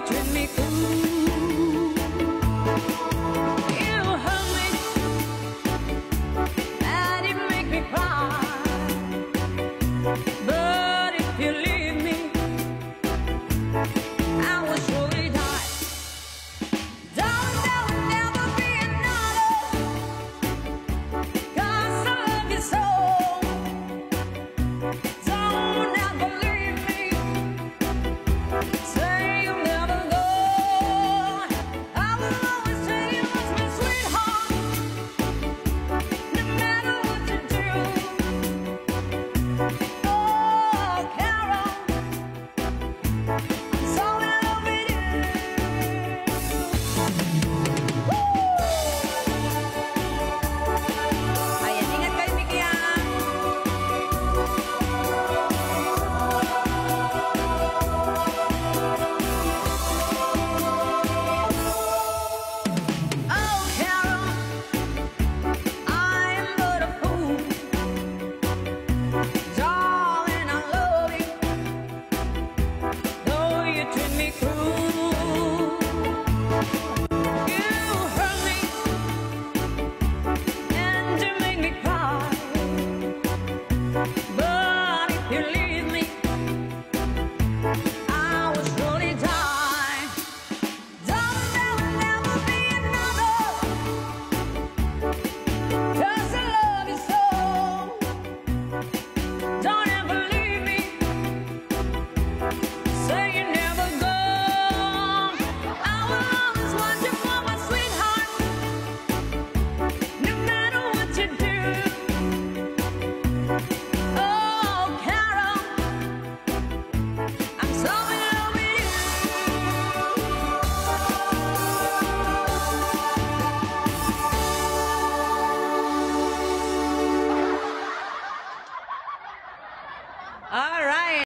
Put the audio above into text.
treat me